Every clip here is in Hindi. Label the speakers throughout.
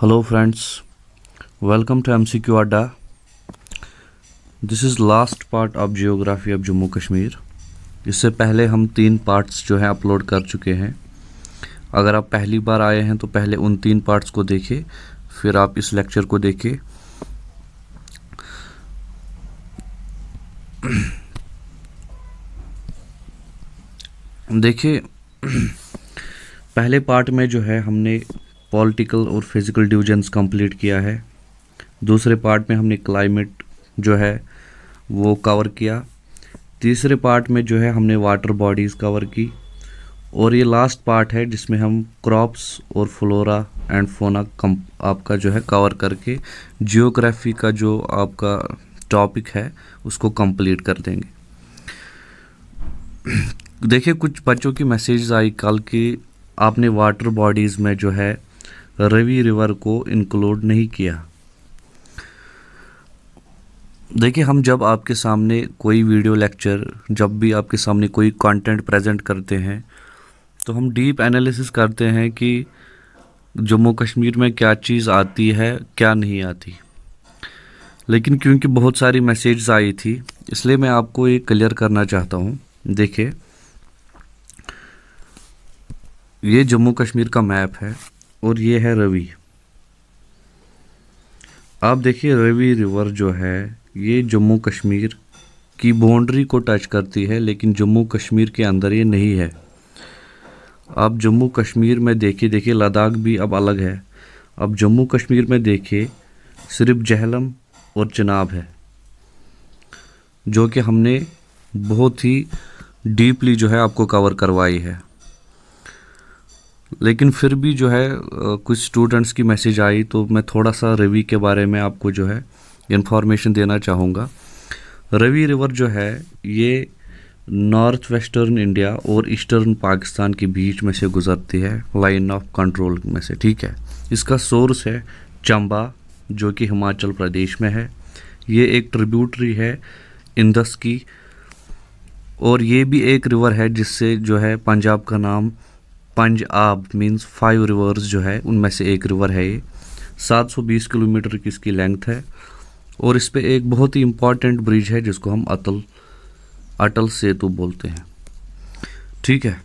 Speaker 1: Hello friends, welcome to MCQ Adda. This is last part of geography of Jammu Kashmir. इससे पहले हम तीन पार्ट्स जो हैं अपलोड कर चुके हैं अगर आप पहली बार आए हैं तो पहले उन तीन पार्ट्स को देखें फिर आप इस लेक्चर को देखें देखिए पहले पार्ट में जो है हमने पॉलिटिकल और फ़िज़िकल डिविजन्स कंप्लीट किया है। दूसरे पार्ट में हमने क्लाइमेट जो है, वो कवर किया। तीसरे पार्ट में जो है, हमने वाटर बॉडीज़ कवर की। और ये लास्ट पार्ट है, जिसमें हम क्रॉप्स और फ्लोरा एंड फोना कम आपका जो है कवर करके जियोग्राफी का जो आपका टॉपिक है, उसको कंप्लीट कर देंगे। देखिए, कुछ बच्चों की मैसेज आई कल कि आपने वाटर बॉडीज़ में जो है रवि रिवर को इंक्लूड नहीं किया। देखिए, हम जब आपके सामने कोई वीडियो लेक्चर जब भी आपके सामने कोई कंटेंट प्रेजेंट करते हैं तो हम डीप एनालिसिस करते हैं कि जम्मू कश्मीर में क्या चीज़ आती है, क्या नहीं आती। लेकिन क्योंकि बहुत सारी मैसेज आई थी, इसलिए मैं आपको ये क्लियर करना चाहता हूँ। देखिए, ये जम्मू कश्मीर का मैप है। और ये है रवि। आप देखिए रवि रिवर जो है, ये जम्मू कश्मीर की बाउंड्री को टच करती है, लेकिन जम्मू कश्मीर के अंदर ये नहीं है। आप जम्मू कश्मीर में देखिए देखिए लद्दाख भी अब अलग है। अब जम्मू कश्मीर में देखिए, सिर्फ़ जहलम और चनाब है, जो कि हमने बहुत ही डीपली जो है आपको कवर करवाई है। लेकिन फिर भी जो है कुछ स्टूडेंट्स की मैसेज आई तो मैं थोड़ा सा रवि के बारे में आपको जो है इन्फॉर्मेशन देना चाहूँगा। रवि रिवर जो है, ये नॉर्थ वेस्टर्न इंडिया और ईस्टर्न पाकिस्तान के बीच में से गुजरती है लाइन ऑफ़ कंट्रोल में से, ठीक है? इसका सोर्स है चंबा, जो कि हिमाचल प्रदेश में है। ये एक ट्रिब्यूटरी है इंदस की, और ये भी एक रिवर है जिससे जो है पंजाब का नाम पंज आब मीन्स फाइव रिवर्स जो है उनमें से एक रिवर है ये। 720 किलोमीटर की इसकी लेंथ है। और इस पर एक बहुत ही इंपॉर्टेंट ब्रिज है जिसको हम अटल अटल सेतु बोलते हैं। ठीक है?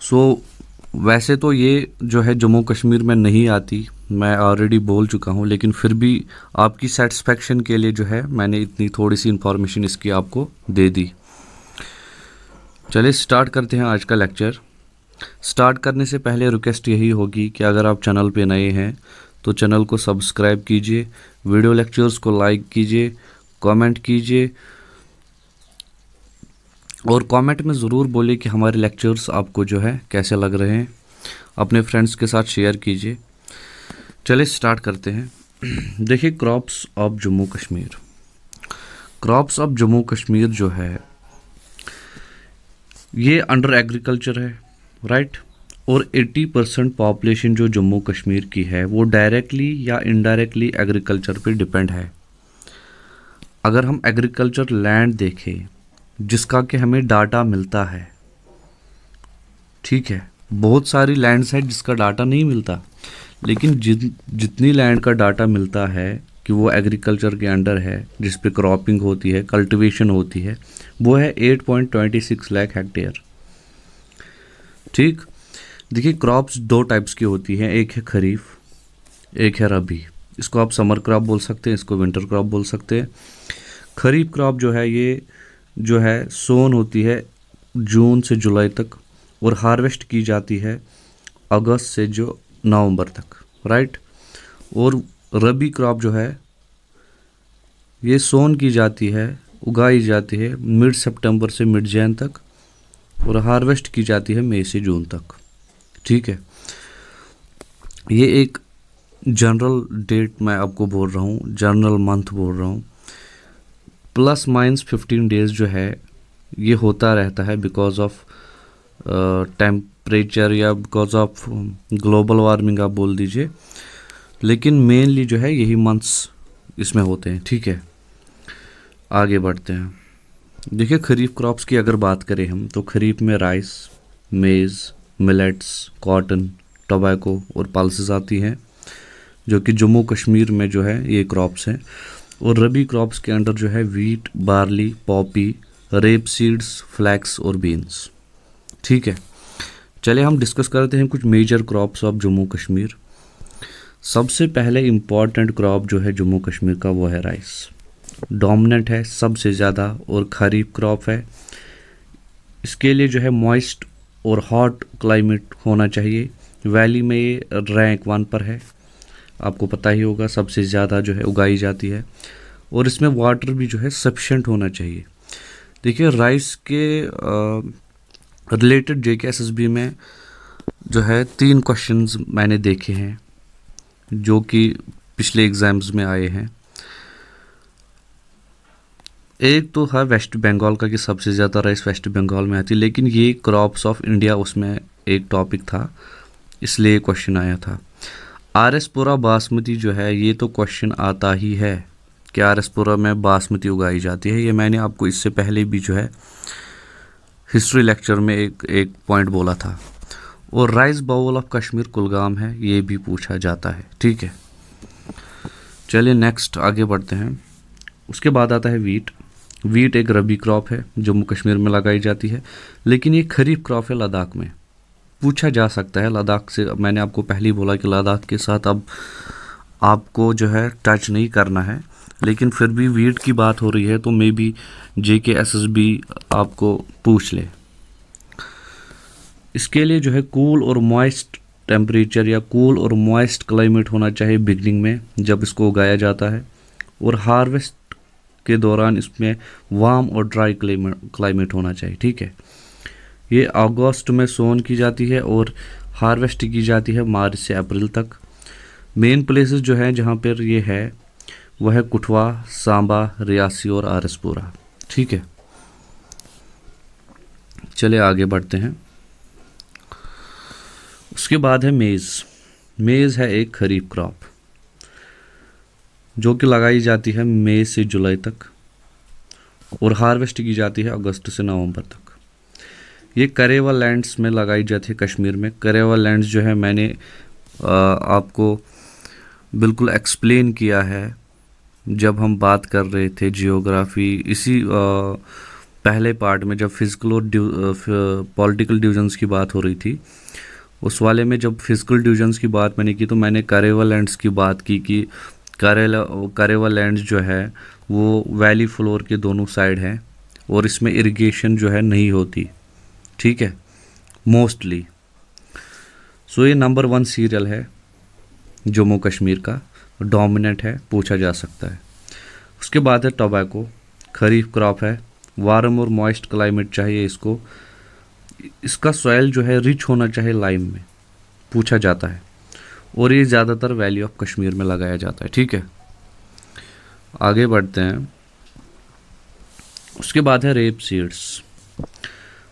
Speaker 1: सो so, वैसे तो ये जो है जम्मू कश्मीर में नहीं आती। मैं ऑलरेडी बोल चुका हूँ लेकिन फिर भी आपकी सेटिस्फेक्शन के लिए जो है मैंने इतनी थोड़ी सी इन्फॉर्मेशन इसकी आपको दे दी। चलिए स्टार्ट करते हैं आज का लेक्चर स्टार्ट करने से पहले रिक्वेस्ट यही होगी कि अगर आप चैनल पे नए हैं तो चैनल को सब्सक्राइब कीजिए वीडियो लेक्चर्स को लाइक कीजिए कमेंट कीजिए, और कमेंट में ज़रूर बोलिए कि हमारे लेक्चर्स आपको जो है कैसे लग रहे हैं. अपने फ्रेंड्स के साथ शेयर कीजिए. चलिए स्टार्ट करते हैं. देखिए crops of Jammu Kashmir crops of Jammu Kashmir जो है ये अंडर एग्रीकल्चर है राइट और 80 परसेंट पॉपुलेशन जो जम्मू कश्मीर की है, वो डायरेक्टली या इनडायरेक्टली एग्रीकल्चर पे डिपेंड है। अगर हम एग्रीकल्चर लैंड देखें, जिसका कि हमें डाटा मिलता है, ठीक है? बहुत सारी लैंड्स हैं जिसका डाटा नहीं मिलता, लेकिन जित जितनी लैंड का डाटा मिलता है कि वो एग्रीकल्चर के अंडर है, जिस पे क्रॉपिंग होती है कल्टीवेशन होती है, वो है 8.26 लाख हेक्टेयर ठीक? देखिए क्रॉप्स दो टाइप्स की होती हैं, एक है खरीफ, एक है रबी। इसको आप समर क्रॉप बोल सकते हैं, इसको विंटर क्रॉप बोल सकते हैं। खरीफ क्रॉप जो है, ये जो है सोन होती है जून से जुलाई तक और हार्वेस्ट की जाती है अगस्त से जो नवंबर तक राइट और रबी क्रॉप जो है ये सोन की जाती है, उगाई जाती है मिड सितंबर से मिड जैन तक और हार्वेस्ट की जाती है मई से जून तक। ठीक है? ये एक जनरल डेट मैं आपको बोल रहा हूँ, जनरल मंथ बोल रहा हूँ। प्लस माइनस फिफ्टीन डेज़ जो है, ये होता रहता है बिकॉज़ ऑफ़ टेम्परेचर या बिकॉज़ ऑफ़ ग्लोबल वार्मिंग आप बोल दीजिए। लेकिन मेनली जो है यही मंथ्स इसमें होते हैं, ठीक है? आगे बढ़ते हैं। देखिए, खरीफ क्रॉप्स की अगर बात करें हम तो खरीफ में rice maize millets cotton tobacco और पल्सेस आती हैं, जो कि जम्मू कश्मीर में जो है, ये क्रॉप्स हैं। और रबी क्रॉप्स के अंडर जो है wheat barley poppy rape seeds flax और बीन्स ठीक है? चलिए, हम डिस्कस करते हैं कुछ major crops of Jammu Kashmir. सबसे पहले इंपॉर्टेंट क्रॉप जो है जम्मू कश्मीर का, वो है राइस डोमिनेंट है, सबसे ज़्यादा और खरीफ क्रॉप है. इसके लिए जो है मॉइस्ट और हॉट क्लाइमेट होना चाहिए. वैली में ये रैंक वन पर है. आपको पता ही होगा, सबसे ज़्यादा जो है उगाई जाती है. और इसमें वाटर भी जो है सफिशेंट होना चाहिए. देखिए राइस के रिलेटेड जे के एस एस बी में जो है तीन क्वेश्चंस मैंने देखे हैं. जो कि पिछले एग्ज़ाम्स में आए हैं। एक तो है वेस्ट बंगाल का कि सबसे ज़्यादा राइस वेस्ट बंगाल में आती, लेकिन ये क्रॉप्स ऑफ़ इंडिया उसमें एक टॉपिक था, इसलिए क्वेश्चन आया था। आर एस पुरा बासमती जो है, ये तो क्वेश्चन आता ही है कि आर एस पुरा में बासमती उगाई जाती है। ये मैंने आपको इससे पहले भी जो है हिस्ट्री लेक्चर में एक एक पॉइंट बोला था। और rice bowl of Kashmir Kulgam है, ये भी पूछा जाता है, ठीक है? चलिए नेक्स्ट आगे बढ़ते हैं। उसके बाद आता है वीट वीट एक रबी क्रॉप है, जम्मू कश्मीर में लगाई जाती है, लेकिन ये खरीफ क्रॉप है लद्दाख में। पूछा जा सकता है, लद्दाख से, मैंने आपको पहले ही बोला कि लद्दाख के साथ अब आपको जो है टच नहीं करना है, लेकिन फिर भी वीट की बात हो रही है तो may B J K S S B आपको पूछ ले। इसके लिए जो है कूल और मॉइस्ट टेम्परेचर या कूल और मॉइस्ट क्लाइमेट होना चाहिए बिगनिंग में, जब इसको उगाया जाता है। और हार्वेस्ट के दौरान इसमें वार्म और ड्राई क्लाइमेट क्लाइमेट होना चाहिए, ठीक है? ये अगस्त में सोन की जाती है और हार्वेस्ट की जाती है मार्च से अप्रैल तक। मेन प्लेसेस जो हैं जहाँ पर ये है, वह है कुठवा, सांबा, रियासी और आरसपुरा, ठीक है? चले आगे बढ़ते हैं। उसके बाद है मेज़। मेज़ है एक खरीफ क्रॉप, जो कि लगाई जाती है मई से जुलाई तक और हार्वेस्ट की जाती है अगस्त से नवंबर तक। ये करेवा लैंड्स में लगाई जाती है कश्मीर में। करेवा लैंड्स जो है मैंने आपको बिल्कुल एक्सप्लेन किया है जब हम बात कर रहे थे जियोग्राफी। इसी पहले पार्ट में जब फ़िज़िकल और पॉलिटिकल डिविजन्स की बात हो रही थी उस वाले में जब फ़िज़िकल डिविजन्स की बात मैंने की तो मैंने करेवा लैंड्स की बात की कि करेला करेवा लैंड्स जो है, वो वैली फ्लोर के दोनों साइड हैं और इसमें इरिगेशन जो है नहीं होती। ठीक है? मोस्टली सो ये नंबर वन सीरियल है, जम्मू कश्मीर का। डोमिनेंट है, पूछा जा सकता है। उसके बाद है टोबैको खरीफ क्रॉप है। वार्म और मॉइस्ट क्लाइमेट चाहिए इसको। इसका सॉयल जो है रिच होना चाहिए लाइम में, पूछा जाता है। और ये ज़्यादातर वैली ऑफ़ कश्मीर में लगाया जाता है, ठीक है? आगे बढ़ते हैं। उसके बाद है rape seeds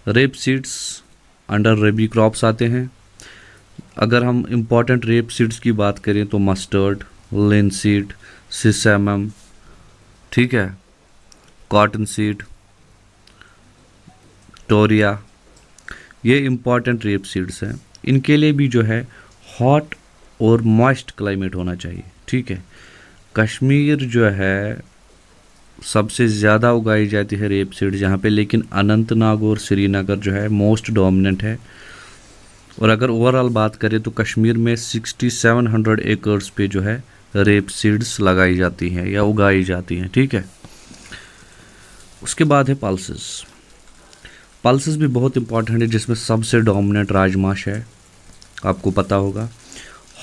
Speaker 1: rape seeds under rabi crops आते हैं। अगर हम इंपॉर्टेंट रेप सीड्स की बात करें तो मस्टर्ड लिन सीड सिसमम ठीक है? कॉटन सीड टोरिया ये इंपॉर्टेंट रेप सीड्स हैं। इनके लिए भी जो है हॉट और मॉइस्ट क्लाइमेट होना चाहिए, ठीक है? कश्मीर जो है, सबसे ज़्यादा उगाई जाती है रेप सीड यहाँ पे, लेकिन अनंतनाग और श्रीनगर जो है मोस्ट डोमिनेंट है। और अगर ओवरऑल बात करें तो कश्मीर में 6700 एकर्स पे जो है रेप सीड्स लगाई जाती हैं या उगाई जाती हैं, ठीक है? उसके बाद है पल्सेस पल्सेस भी बहुत इंपॉर्टेंट है, जिसमें सबसे डोमिनेंट राजमाश है। आपको पता होगा।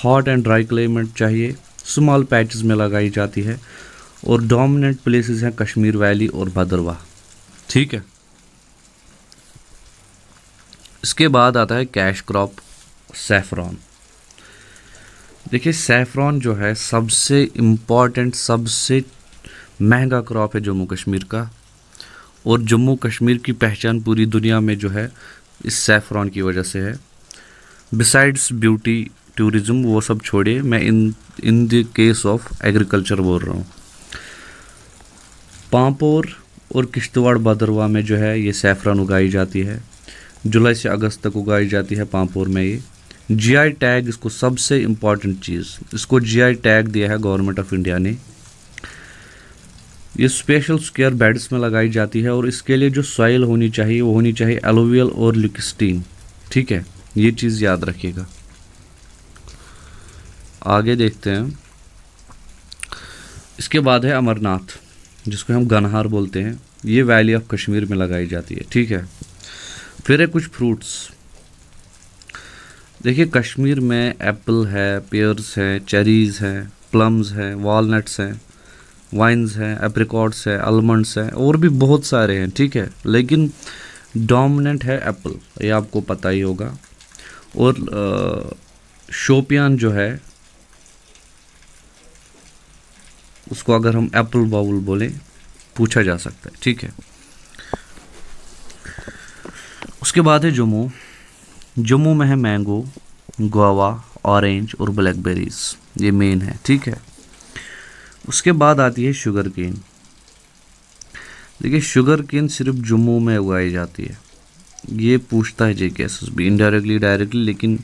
Speaker 1: हॉट एंड ड्राई क्लाइमेट चाहिए। स्मॉल पैचेस में लगाई जाती है। और डोमिनेंट प्लेसेस हैं कश्मीर वैली और भद्रवाह ठीक है? इसके बाद आता है कैश क्रॉप सेफ्रॉन देखिए सेफ्रॉन जो है सबसे इंपॉर्टेंट सबसे महँगा क्रॉप है जम्मू कश्मीर का। और जम्मू कश्मीर की पहचान पूरी दुनिया में जो है, इस सेफ्रॉन की वजह से है। बिसाइड्स ब्यूटी टूरिज़्म वो सब छोड़े, मैं in in the case of agriculture बोल रहा हूँ। पांपोर और किश्तवाड़ भदरवा में जो है, ये सैफरान उगाई जाती है। जुलाई से अगस्त तक उगाई जाती है पांपोर में ये। जीआई टैग इसको सबसे इंपॉर्टेंट चीज़, इसको जीआई टैग दिया है गवर्नमेंट ऑफ़ इंडिया ने। ये स्पेशल स्क्वेयर बेड्स में लगाई जाती है और इसके लिए जो सॉइल होनी चाहिए, वो होनी चाहिए एलोवियल और लिक्स्टीन ठीक है? ये चीज़ याद रखिएगा। आगे देखते हैं। इसके बाद है अमरनाथ, जिसको हम गनहार बोलते हैं। ये वैली ऑफ़ कश्मीर में लगाई जाती है। ठीक है? फिर है कुछ फ्रूट्स देखिए, कश्मीर में एप्पल है पेयर्स हैं चेरीज़ हैं प्लम्स हैं वॉलनट्स हैं। वाइन्स हैं, एप्रिकॉट्स है आलमंड्स हैं, और भी बहुत सारे हैं, ठीक है? लेकिन डोमिनेंट है एप्पल, ये आपको पता ही होगा। और शोपियान जो है, उसको अगर हम एप्पल बाउल बोले, पूछा जा सकता है, ठीक है? उसके बाद है जम्मू। जम्मू में है मैंगो गोवा ऑरेंज और ब्लैकबेरीज, ये मेन है, ठीक है? उसके बाद आती है शुगर केन देखिए शुगर केन सिर्फ़ जम्मू में उगाई जाती है। ये पूछता है जे के एस भी इनडायरेक्टली डायरेक्टली लेकिन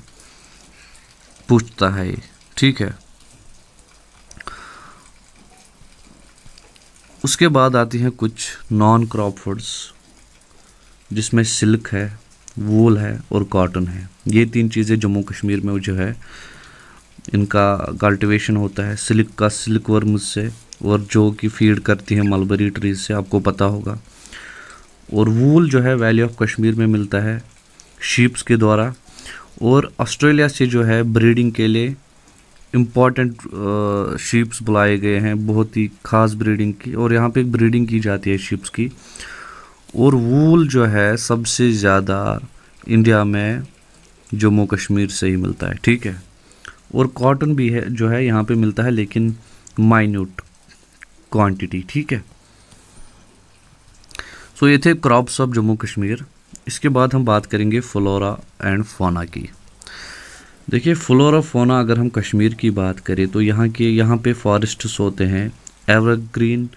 Speaker 1: पूछता है ठीक है। उसके बाद आती हैं कुछ नॉन क्रॉप फूड्स जिसमें सिल्क है वूल है और कॉटन है। ये तीन चीज़ें जम्मू कश्मीर में जो है इनका कल्टीवेशन होता है। सिल्क का सिल्क वर्म से और जो कि फ़ीड करती है मलबरी ट्रीज से, आपको पता होगा। और वूल जो है वैली ऑफ़ कश्मीर में मिलता है शीप्स के द्वारा। और ऑस्ट्रेलिया से जो है ब्रीडिंग के लिए इंपॉर्टेंट शीप्स बुलाए गए हैं। बहुत ही ख़ास ब्रीडिंग की, और यहाँ पे ब्रीडिंग की जाती है शीप्स की। और वूल जो है, सबसे ज़्यादा इंडिया में जम्मू कश्मीर से ही मिलता है। ठीक है? और कॉटन भी है जो है यहाँ पे मिलता है लेकिन माइन्यूट क्वांटिटी ठीक है? सो so, ये थे क्रॉप्स ऑफ़ जम्मू कश्मीर। इसके बाद हम बात करेंगे फ्लोरा एंड फोना की। देखिए फ्लोरा फोना अगर हम कश्मीर की बात करें तो यहाँ के यहाँ पे फॉरेस्ट्स होते हैं एवरग्रीन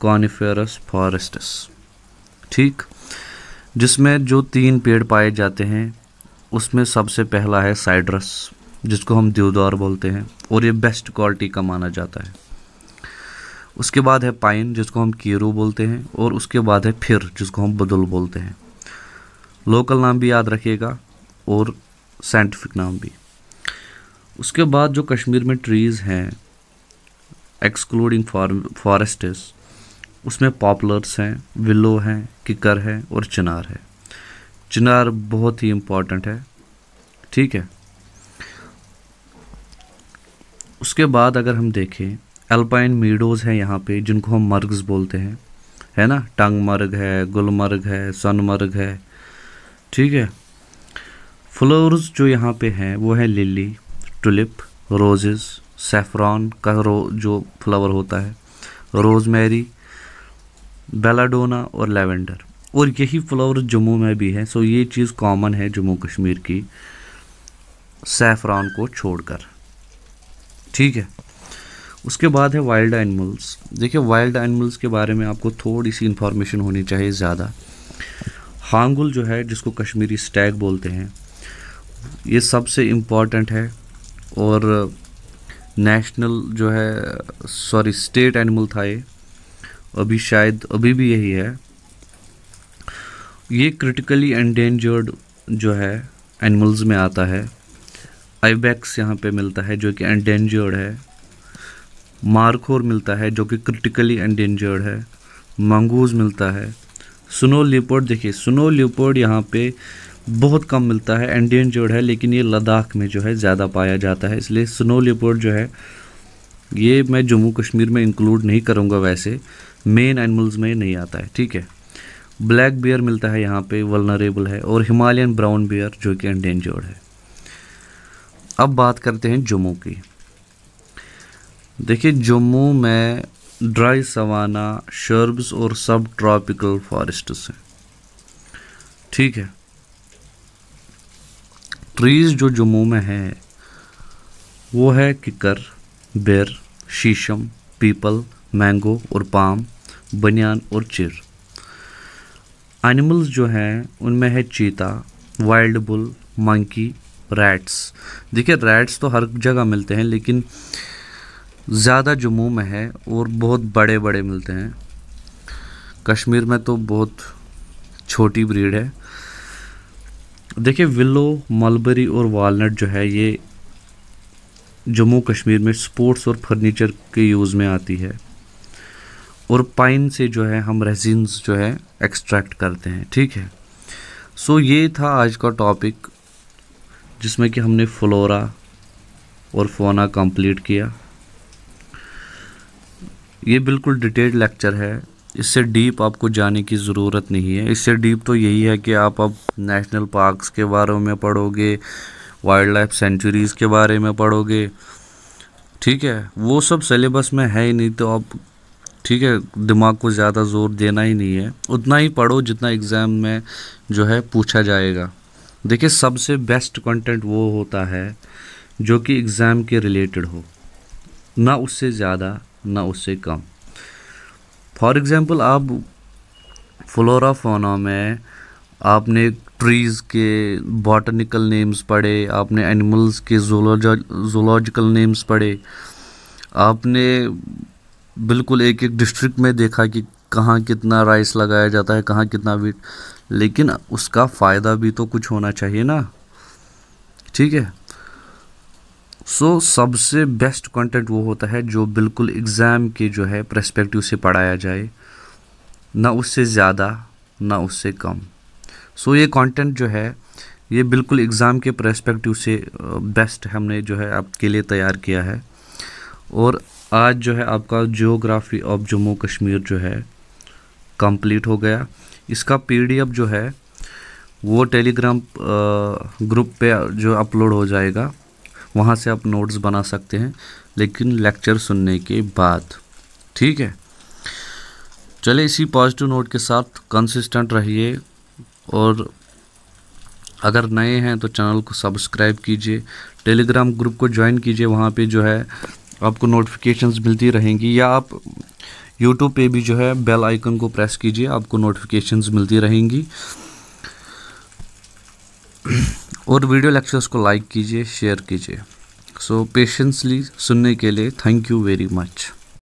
Speaker 1: कॉनिफेरस फॉरेस्ट्स ठीक? जिसमें जो तीन पेड़ पाए जाते हैं उसमें सबसे पहला है साइड्रस जिसको हम देवदार बोलते हैं और ये बेस्ट क्वालिटी का माना जाता है। उसके बाद है पाइन जिसको हम कीरू बोलते हैं, और उसके बाद है फिर, जिसको हम बदुल बोलते हैं। लोकल नाम भी याद रखिएगा, और साइंटिफिक नाम भी। उसके बाद जो कश्मीर में ट्रीज़ हैं एक्सक्लूडिंग फॉरेस्ट्स उसमें पॉपुलर्स हैं विलो हैं किकर है, और चिनार है। चिनार बहुत ही इंपॉर्टेंट है। ठीक है? उसके बाद अगर हम देखें अल्पाइन मीडोज़ हैं यहाँ पे, जिनको हम मर्ग्स बोलते हैं। है ना? टंग मर्ग है गुलमर्ग है सनमर्ग है। ठीक है? फ्लोर्स जो यहाँ पे हैं, वो है लिली टुलिप रोजेस सेफ्रॉन का रो जो फ्लावर होता है। रोज़मेरी बेलाडोना और लेवेंडर और यही फ्लावर जम्मू में भी है सो ये चीज़ कॉमन है जम्मू कश्मीर की सेफ्रॉन को छोड़कर। ठीक है? उसके बाद है वाइल्ड एनिमल्स देखिए वाइल्ड एनिमल्स के बारे में आपको थोड़ी सी इन्फॉर्मेशन होनी चाहिए ज़्यादा। हांगुल जो है, जिसको कश्मीरी स्टैग बोलते हैं, ये सबसे इंपॉर्टेंट है और नेशनल जो है सॉरी स्टेट एनिमल था ये। अभी शायद, अभी भी यही है। ये क्रिटिकली एंडेंजर्ड जो है एनिमल्स में आता है। आईबैक्स यहाँ पे मिलता है, जो कि एंडेंजर्ड है। मार्कोर मिलता है, जो कि क्रिटिकली एंडेंजर्ड है। मंगूज मिलता है। स्नो लिपोर्ड देखिए स्नो लिपोर्ड यहाँ पे बहुत कम मिलता है एंडेंजर्ड है, लेकिन ये लद्दाख में जो है ज़्यादा पाया जाता है। इसलिए स्नो लिपोर्ड जो है, ये मैं जम्मू कश्मीर में इंक्लूड नहीं करूँगा वैसे। मेन एनिमल्स में नहीं आता है, ठीक है। ब्लैक बियर मिलता है यहाँ पे वलनरेबल है, और हिमालयन ब्राउन बियर जो कि एंडेंजर्ड है। अब बात करते हैं जम्मू की। देखिए, जम्मू में ड्राई सवाना शर्ब्स और सब ट्रॉपिकल फॉरेस्ट्स हैं ठीक है? ट्रीज जो जम्मू में है, वो है किकर बेर शीशम पीपल मैंगो और पाम बनियान और चिर एनिमल्स जो हैं, उनमें है चीता वाइल्ड बुल मंकी रैट्स देखिए रैट्स तो हर जगह मिलते हैं, लेकिन ज़्यादा जम्मू में है और बहुत बड़े बड़े मिलते हैं। कश्मीर में तो बहुत छोटी ब्रीड है। देखिए विलो मलबरी और वालनट जो है, ये जम्मू कश्मीर में स्पोर्ट्स और फर्नीचर के यूज़ में आती है। और पाइन से जो है, हम रेजिन्स जो है एक्सट्रैक्ट करते हैं, ठीक है? सो ये था आज का टॉपिक जिसमें कि हमने फ्लोरा और फोना कंप्लीट किया। ये बिल्कुल डिटेल्ड लेक्चर है। इससे डीप आपको जाने की ज़रूरत नहीं है। इससे डीप तो यही है कि आप अब नेशनल पार्क्स के बारे में पढ़ोगे वाइल्ड लाइफ सेंचुरीज़ के बारे में पढ़ोगे। ठीक है, वो सब सिलेबस में है ही नहीं तो आप, ठीक है, दिमाग को ज़्यादा ज़ोर देना ही नहीं है। उतना ही पढ़ो जितना एग्ज़ाम में जो है पूछा जाएगा। देखिए, सबसे बेस्ट कंटेंट वो होता है जो कि एग्ज़ाम के रिलेटेड हो। ना उससे ज़्यादा, ना उससे कम। फॉर एग्ज़ाम्पल आप फ्लोरा फोना में आपने ट्रीज़ के बॉटनिकल नेम्स पढ़े, आपने एनिमल्स के जोलॉजिकल नेम्स पढ़े, आपने बिल्कुल एक एक डिस्ट्रिक्ट में देखा कि कहाँ कितना राइस लगाया जाता है कहाँ कितना वीट लेकिन उसका फ़ायदा भी तो कुछ होना चाहिए ना। ठीक है? सो so, सबसे बेस्ट कंटेंट वो होता है जो बिल्कुल एग्ज़ाम के जो है प्रस्पेक्टिव से पढ़ाया जाए। ना उससे ज़्यादा ना उससे कम। सो so, ये कंटेंट जो है ये बिल्कुल एग्ज़ाम के प्रस्पेक्टिव से बेस्ट हमने जो है आपके लिए तैयार किया है। और आज जो है आपका जियोग्राफी ऑफ़ जम्मू कश्मीर जो है कंप्लीट हो गया। इसका पीडीएफ जो है, वो टेलीग्राम ग्रुप पे जो अपलोड हो जाएगा, वहाँ से आप नोट्स बना सकते हैं, लेकिन लेक्चर सुनने के बाद। ठीक है? चले इसी पॉजिटिव नोट के साथ कंसिस्टेंट रहिए, और अगर नए हैं तो चैनल को सब्सक्राइब कीजिए, टेलीग्राम ग्रुप को ज्वाइन कीजिए, वहाँ पे जो है आपको नोटिफिकेशंस मिलती रहेंगी, या आप यूट्यूब पे भी जो है बेल आइकन को प्रेस कीजिए, आपको नोटिफिकेशंस मिलती रहेंगी। और वीडियो लेक्चर्स को लाइक कीजिए शेयर कीजिए। सो पेशेंसली सुनने के लिए थैंक यू वेरी मच